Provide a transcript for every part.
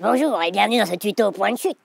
Bonjour et bienvenue dans ce tuto point de chute.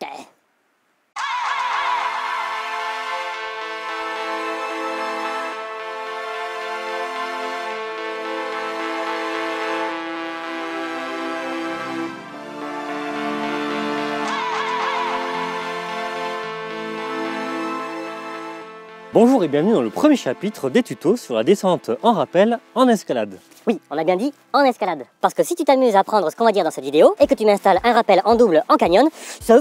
Bonjour et bienvenue dans le premier chapitre des tutos sur la descente en rappel en escalade. Oui, on a bien dit en escalade. Parce que si tu t'amuses à apprendre ce qu'on va dire dans cette vidéo et que tu m'installes un rappel en double en canyon, ça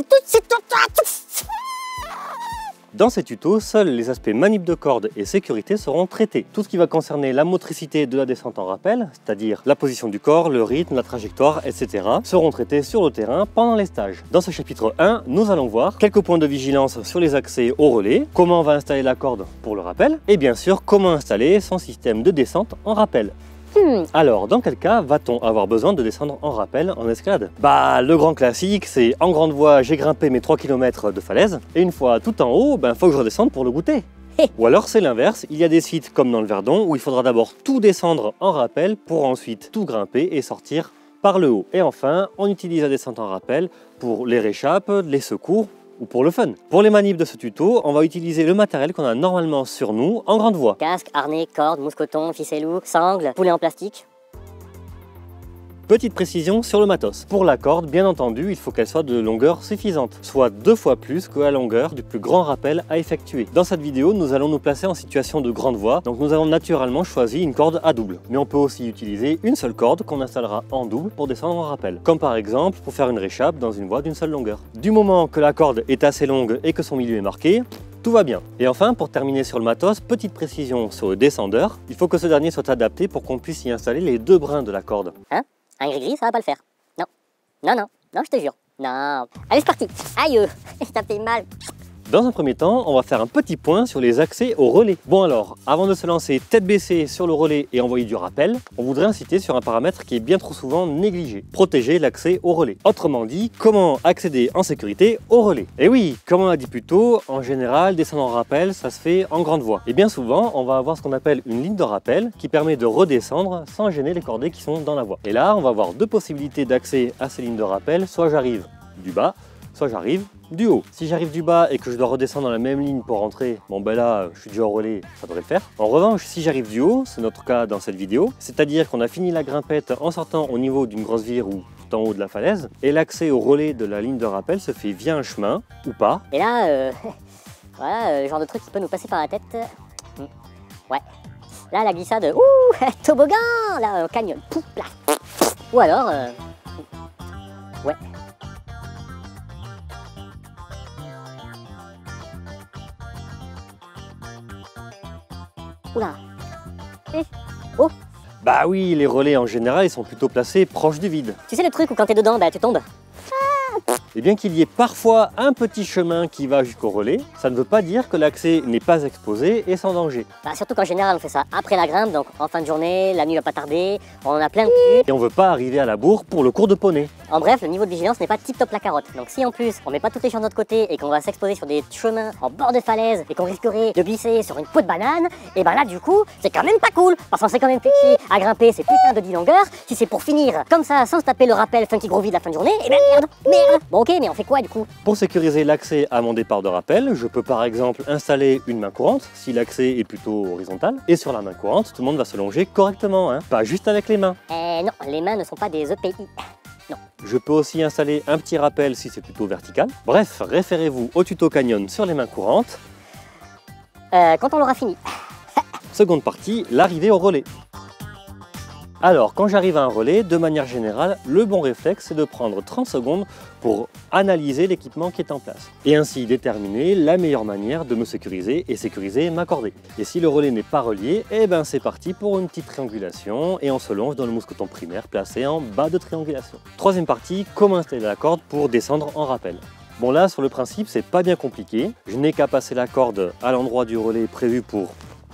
Dans ces tutos, seuls les aspects manip de corde et sécurité seront traités. Tout ce qui va concerner la motricité de la descente en rappel, c'est-à-dire la position du corps, le rythme, la trajectoire, etc., seront traités sur le terrain pendant les stages. Dans ce chapitre 1, nous allons voir quelques points de vigilance sur les accès au relais, comment on va installer la corde pour le rappel, et bien sûr comment installer son système de descente en rappel. Hmm. Alors, dans quel cas va-t-on avoir besoin de descendre en rappel en escalade? Bah, le grand classique, c'est en grande voie, j'ai grimpé mes 3 km de falaise, et une fois tout en haut, ben faut que je redescende pour le goûter. Ou alors c'est l'inverse, il y a des sites comme dans le Verdon où il faudra d'abord tout descendre en rappel pour ensuite tout grimper et sortir par le haut. Et enfin, on utilise la descente en rappel pour les réchappes, les secours ou pour le fun. Pour les manips de ce tuto, on va utiliser le matériel qu'on a normalement sur nous en grande voie. Casque, harnais, corde, mousqueton, ficelle sangle, poulet en plastique. Petite précision sur le matos. Pour la corde, bien entendu, il faut qu'elle soit de longueur suffisante, soit deux fois plus que la longueur du plus grand rappel à effectuer. Dans cette vidéo, nous allons nous placer en situation de grande voie, donc nous avons naturellement choisi une corde à double. Mais on peut aussi utiliser une seule corde qu'on installera en double pour descendre en rappel, comme par exemple pour faire une réchappe dans une voie d'une seule longueur. Du moment que la corde est assez longue et que son milieu est marqué, tout va bien. Et enfin, pour terminer sur le matos, petite précision sur le descendeur, il faut que ce dernier soit adapté pour qu'on puisse y installer les deux brins de la corde. Hein? Un gris-gris, ça va pas le faire. Non. Non, non. Non, je te jure. Non. Allez, c'est parti. Aïe, ça fait mal. Dans un premier temps, on va faire un petit point sur les accès au relais. Bon alors, avant de se lancer tête baissée sur le relais et envoyer du rappel, on voudrait inciter sur un paramètre qui est bien trop souvent négligé, protéger l'accès au relais. Autrement dit, comment accéder en sécurité au relais Et oui, comme on l'a dit plus tôt, en général, descendre en rappel, ça se fait en grande voie. Et bien souvent, on va avoir ce qu'on appelle une ligne de rappel qui permet de redescendre sans gêner les cordées qui sont dans la voie. Et là, on va avoir deux possibilités d'accès à ces lignes de rappel, soit j'arrive du bas, soit j'arrive du haut. Si j'arrive du bas et que je dois redescendre dans la même ligne pour rentrer, bon ben là, je suis déjà au relais, ça devrait le faire. En revanche, si j'arrive du haut, c'est notre cas dans cette vidéo, c'est-à-dire qu'on a fini la grimpette en sortant au niveau d'une grosse vire ou tout en haut de la falaise, et l'accès au relais de la ligne de rappel se fait via un chemin, ou pas. Et là, euh, voilà, euh, genre de truc qui peut nous passer par la tête. Hmm. Ouais. Là, la glissade, ouh, toboggan, là, euh, canyon, pouf, là. Ou alors, euh, ouais. Oula. Eh. Oh, Bah oui, les relais en général, ils sont plutôt placés proches du vide. tu sais le truc où quand t'es dedans, bah tu tombes? Et bien qu'il y ait parfois un petit chemin qui va jusqu'au relais, ça ne veut pas dire que l'accès n'est pas exposé et sans danger. Bah, surtout qu'en général on fait ça après la grimpe, donc en fin de journée, la nuit va pas tarder, on a plein de. Et on veut pas arriver à la bourre pour le cours de poney. En bref, le niveau de vigilance n'est pas tip top la carotte. Donc si en plus on met pas toutes les chances de notre côté et qu'on va s'exposer sur des chemins en bord de falaise et qu'on risquerait de glisser sur une peau de banane, et ben là du coup c'est quand même pas cool parce qu'on s'est quand même fait chier à grimper ces putains de 10 longueurs. Si c'est pour finir comme ça sans se taper le rappel funky groovy de la fin de journée, et ben merde, merde. Bon ok, mais on fait quoi du coup? Pour sécuriser l'accès à mon départ de rappel, je peux par exemple installer une main courante si l'accès est plutôt horizontal. Et sur la main courante, tout le monde va se longer correctement, hein, pas juste avec les mains. Eh non, les mains ne sont pas des EPI. Je peux aussi installer un petit rappel si c'est plutôt vertical. Bref, référez-vous au tuto Canyon sur les mains courantes. Euh, quand on l'aura fini. Seconde partie, l'arrivée au relais. Alors, quand j'arrive à un relais, de manière générale, le bon réflexe, c'est de prendre 30 secondes pour analyser l'équipement qui est en place. Et ainsi déterminer la meilleure manière de me sécuriser et sécuriser ma cordée. Et si le relais n'est pas relié, eh ben c'est parti pour une petite triangulation et on se longe dans le mousqueton primaire placé en bas de triangulation. Troisième partie, comment installer la corde pour descendre en rappel. Bon là, sur le principe, c'est pas bien compliqué. Je n'ai qu'à passer la corde à l'endroit du relais prévu pour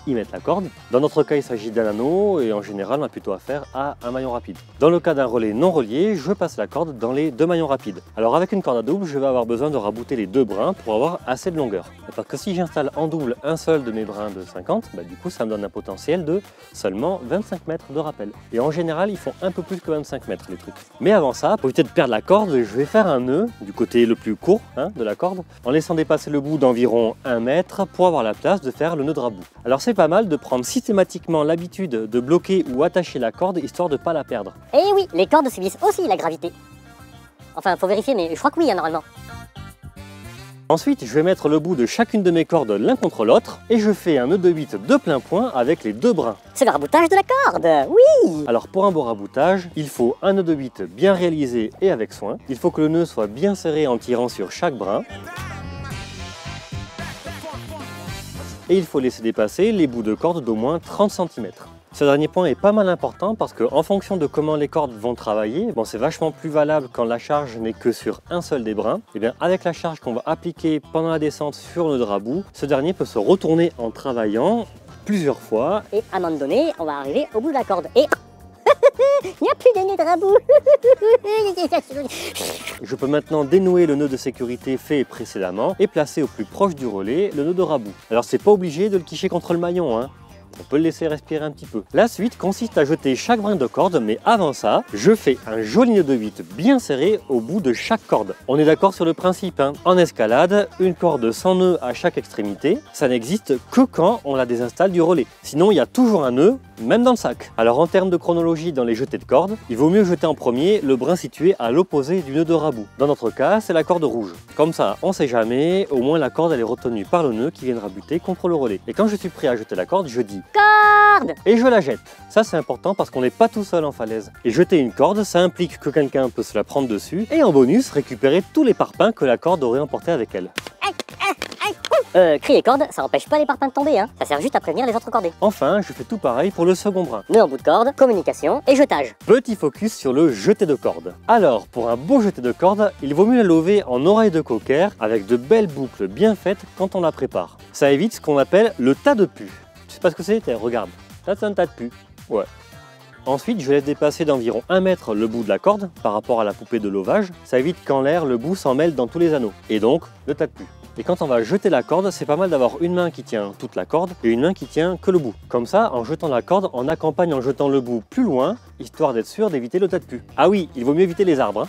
y mettre la corde. Dans notre cas, il s'agit d'un anneau et en général, on a plutôt affaire à un maillon rapide. Dans le cas d'un relais non relié, je passe la corde dans les deux maillons rapides. Alors avec une corde à double, je vais avoir besoin de rabouter les deux brins pour avoir assez de longueur. Parce que si j'installe en double un seul de mes brins de 50, bah, du coup ça me donne un potentiel de seulement 25 mètres de rappel. Et en général, ils font un peu plus que 25 mètres les trucs. Mais avant ça, pour éviter de perdre la corde, je vais faire un nœud du côté le plus court hein, de la corde, en laissant dépasser le bout d'environ 1 mètre pour avoir la place de faire le nœud de rabout. Alors c'est pas mal de prendre systématiquement l'habitude de bloquer ou attacher la corde histoire de ne pas la perdre. Eh oui, les cordes subissent aussi la gravité. Enfin, faut vérifier, mais je crois que oui, hein, normalement. Ensuite, je vais mettre le bout de chacune de mes cordes l'un contre l'autre et je fais un nœud de 8 de plein point avec les deux brins. C'est le raboutage de la corde, oui Alors pour un beau raboutage, il faut un nœud de 8 bien réalisé et avec soin. Il faut que le nœud soit bien serré en tirant sur chaque brin. Et il faut laisser dépasser les bouts de corde d'au moins 30 cm. Ce dernier point est pas mal important parce qu'en fonction de comment les cordes vont travailler, bon, c'est vachement plus valable quand la charge n'est que sur un seul des brins. Et bien avec la charge qu'on va appliquer pendant la descente sur le drabout, ce dernier peut se retourner en travaillant plusieurs fois. Et à un moment donné, on va arriver au bout de la corde. Et il n'y a plus de nez de rabout Je peux maintenant dénouer le nœud de sécurité fait précédemment et placer au plus proche du relais le nœud de rabout. Alors c'est pas obligé de le quicher contre le maillon, hein. On peut le laisser respirer un petit peu. La suite consiste à jeter chaque brin de corde, mais avant ça, je fais un joli nœud de 8 bien serré au bout de chaque corde. On est d'accord sur le principe, hein. en escalade, une corde sans nœud à chaque extrémité, ça n'existe que quand on la désinstalle du relais. Sinon, il y a toujours un nœud, même dans le sac. Alors en termes de chronologie dans les jetés de corde, il vaut mieux jeter en premier le brin situé à l'opposé du nœud de rabout. Dans notre cas, c'est la corde rouge. Comme ça, on sait jamais, au moins la corde elle est retenue par le nœud qui viendra buter contre le relais. Et quand je suis prêt à jeter la corde, je dis Corde et je la jette. Ça c'est important parce qu'on n'est pas tout seul en falaise. Et jeter une corde, ça implique que quelqu'un peut se la prendre dessus et en bonus récupérer tous les parpaings que la corde aurait emportés avec elle. Euh, crier corde, ça empêche pas les parpaings de tomber, hein. Ça sert juste à prévenir les autres cordés. Enfin, je fais tout pareil pour le second brin. Nœud en bout de corde, communication et jetage. Petit focus sur le jeté de corde. Alors, pour un beau jeté de corde, il vaut mieux la lever en oreille de cocker avec de belles boucles bien faites quand on la prépare. Ça évite ce qu'on appelle le tas de pu. Pas ce que c'est Regarde, là c'est un tas de pu. Ouais. Ensuite, je laisse dépasser d'environ 1 mètre le bout de la corde par rapport à la poupée de lovage. Ça évite qu'en l'air, le bout s'en mêle dans tous les anneaux. Et donc, le tas de pu. Et quand on va jeter la corde, c'est pas mal d'avoir une main qui tient toute la corde et une main qui tient que le bout. Comme ça, en jetant la corde, on accompagne en jetant le bout plus loin, histoire d'être sûr d'éviter le tas de pu. Ah oui, il vaut mieux éviter les arbres. hein.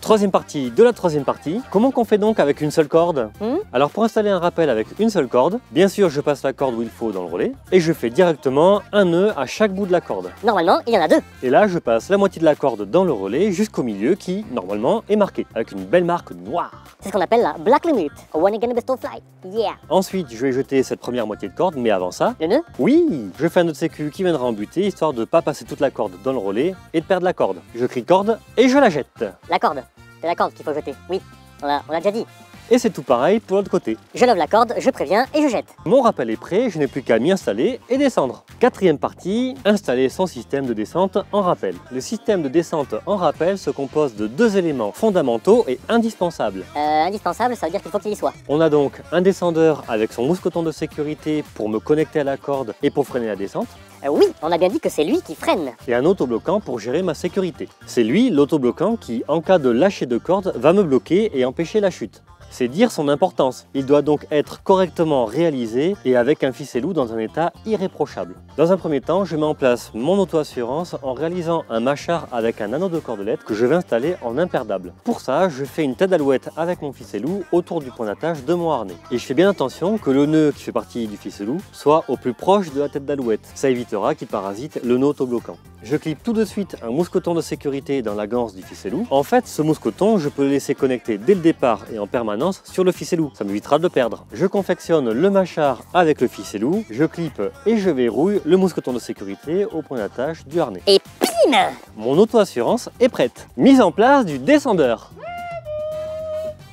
Troisième partie de la troisième partie. Comment qu'on fait donc avec une seule corde? Hmm Alors pour installer un rappel avec une seule corde, bien sûr je passe la corde où il faut dans le relais et je fais directement un nœud à chaque bout de la corde. Normalement, il y en a deux. Et là je passe la moitié de la corde dans le relais jusqu'au milieu qui normalement est marqué avec une belle marque noire. C'est ce qu'on appelle la Black Limit. One again best of flight. Yeah. Ensuite je vais jeter cette première moitié de corde mais avant ça, Le nœud oui, je fais un nœud de sécu qui viendra en buter histoire de ne pas passer toute la corde dans le relais et de perdre la corde. Je crie corde et je la jette. La corde. C'est la corde qu'il faut jeter. Oui, on l'a déjà dit. Et c'est tout pareil pour l'autre côté. Je lève la corde, je préviens et je jette. Mon rappel est prêt, je n'ai plus qu'à m'y installer et descendre. Quatrième partie, installer son système de descente en rappel. Le système de descente en rappel se compose de deux éléments fondamentaux et indispensables. Euh, indispensable, ça veut dire qu'il faut qu'il y soit. On a donc un descendeur avec son mousqueton de sécurité pour me connecter à la corde et pour freiner la descente, Euh, oui, on a bien dit que c'est lui qui freine. et un autobloquant pour gérer ma sécurité. C'est lui, l'autobloquant, qui, en cas de lâcher de corde, va me bloquer et empêcher la chute. C'est dire son importance. Il doit donc être correctement réalisé et avec un ficellou dans un état irréprochable. Dans un premier temps, je mets en place mon auto-assurance en réalisant un mâchard avec un anneau de cordelette que je vais installer en imperdable. Pour ça, je fais une tête d'alouette avec mon ficellou autour du point d'attache de mon harnais. Et je fais bien attention que le nœud qui fait partie du ficellou soit au plus proche de la tête d'alouette. Ça évitera qu'il parasite le nœud autobloquant. Je clip tout de suite un mousqueton de sécurité dans la ganse du ficellou. En fait, ce mousqueton, je peux le laisser connecter dès le départ et en permanence sur le ficellou. Ça m'évitera de le perdre. Je confectionne le mâchard avec le ficellou, je clip et je verrouille le mousqueton de sécurité au point d'attache du harnais. Et pim Mon auto-assurance est prête. Mise en place du descendeur.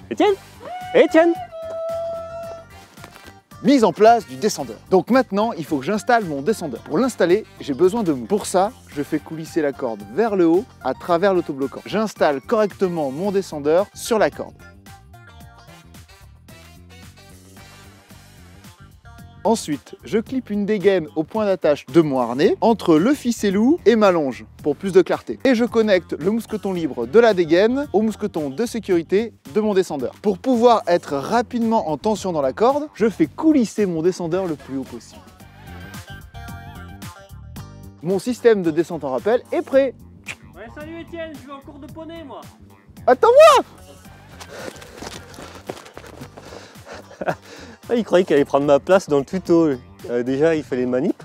Étienne? Étienne? Mise en place du descendeur. Donc maintenant, il faut que j'installe mon descendeur. Pour l'installer, j'ai besoin de mou. Pour ça, je fais coulisser la corde vers le haut à travers l'autobloquant. J'installe correctement mon descendeur sur la corde. Ensuite, je clip une dégaine au point d'attache de mon harnais entre le ficellou et ma longe pour plus de clarté. Et je connecte le mousqueton libre de la dégaine au mousqueton de sécurité de mon descendeur. Pour pouvoir être rapidement en tension dans la corde, je fais coulisser mon descendeur le plus haut possible. Mon système de descente en rappel est prêt. Ouais, salut Étienne, je vais en cours de poney moi. Attends-moi Ah, il croyait qu'il allait prendre ma place dans le tuto. Euh, déjà, il fait les manips.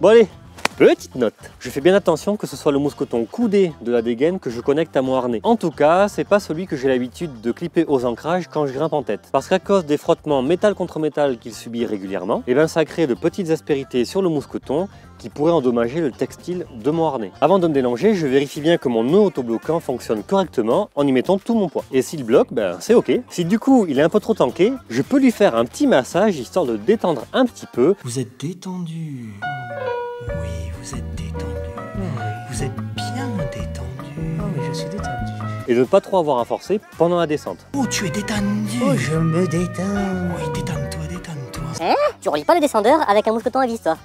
Bon allez, Petite note, je fais bien attention que ce soit le mousqueton coudé de la dégaine que je connecte à mon harnais. En tout cas, c'est pas celui que j'ai l'habitude de clipper aux ancrages quand je grimpe en tête. Parce qu'à cause des frottements métal contre métal qu'il subit régulièrement, et eh ben ça crée de petites aspérités sur le mousqueton qui pourraient endommager le textile de mon harnais. Avant de me délanger, je vérifie bien que mon nœud autobloquant fonctionne correctement en y mettant tout mon poids. Et s'il bloque, ben c'est ok. Si du coup il est un peu trop tanké, je peux lui faire un petit massage histoire de détendre un petit peu. Vous êtes détendu. Oui, vous êtes détendu. Vous êtes bien détendu. Oh, mais je suis détendu. Et de ne pas trop avoir à forcer pendant la descente. Oh, tu es détendu. Oh, je me détends. Oui, détends-toi, détends-toi. Hein? Tu relis pas le descendeur avec un mousqueton à vis, toi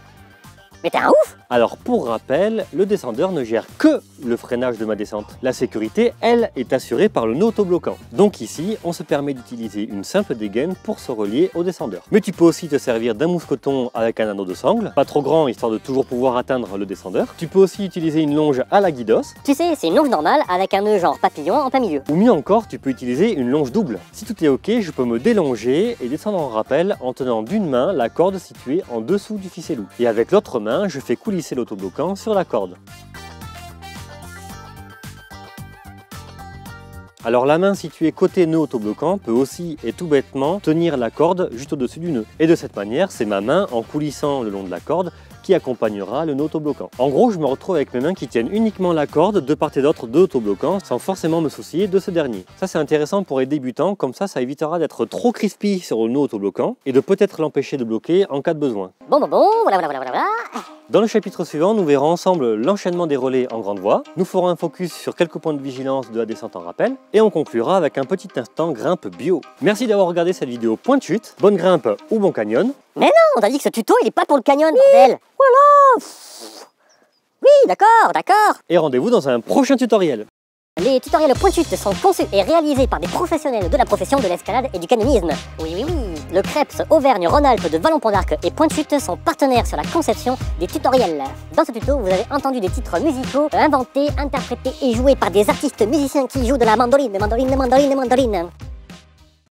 Mais t'es un ouf Alors pour rappel, le descendeur ne gère que le freinage de ma descente. La sécurité, elle, est assurée par le nœud autobloquant. Donc ici, on se permet d'utiliser une simple dégaine pour se relier au descendeur. Mais tu peux aussi te servir d'un mousqueton avec un anneau de sangle, pas trop grand histoire de toujours pouvoir atteindre le descendeur. Tu peux aussi utiliser une longe à la guidos. Tu sais, c'est une longe normale avec un nœud genre papillon en plein milieu. Ou mieux encore, tu peux utiliser une longe double. Si tout est ok, je peux me délonger et descendre en rappel en tenant d'une main la corde située en dessous du ficellou. Et avec l'autre main, je fais coulisser l'autobloquant sur la corde. Alors la main située côté nœud autobloquant peut aussi et tout bêtement tenir la corde juste au-dessus du nœud. Et de cette manière, c'est ma main en coulissant le long de la corde qui accompagnera le nœud autobloquant. En gros, je me retrouve avec mes mains qui tiennent uniquement la corde de part et d'autre de l'autobloquant sans forcément me soucier de ce dernier. Ça c'est intéressant pour les débutants, comme ça ça évitera d'être trop crispy sur le nœud autobloquant et de peut-être l'empêcher de bloquer en cas de besoin. Bon, bon, bon, voilà, voilà, voilà, voilà. Dans le chapitre suivant, nous verrons ensemble l'enchaînement des relais en grande voie. Nous ferons un focus sur quelques points de vigilance de la descente en rappel et on conclura avec un petit instant grimpe bio. Merci d'avoir regardé cette vidéo point de chute. Bonne grimpe ou bon canyon. Mais non, on t'a dit que ce tuto, il est pas pour le canyon, bordel Voilà Oui, d'accord, d'accord Et rendez-vous dans un prochain tutoriel. Les tutoriels point de chute sont conçus et réalisés par des professionnels de la profession de l'escalade et du canyonisme. Oui, oui, oui Le Krebs Auvergne-Rhône-Alpes de Vallon-Pont-d'Arc et Point de Chute sont partenaires sur la conception des tutoriels. Dans ce tuto, vous avez entendu des titres musicaux inventés, interprétés et joués par des artistes musiciens qui jouent de la mandoline, mandoline, mandoline, mandoline.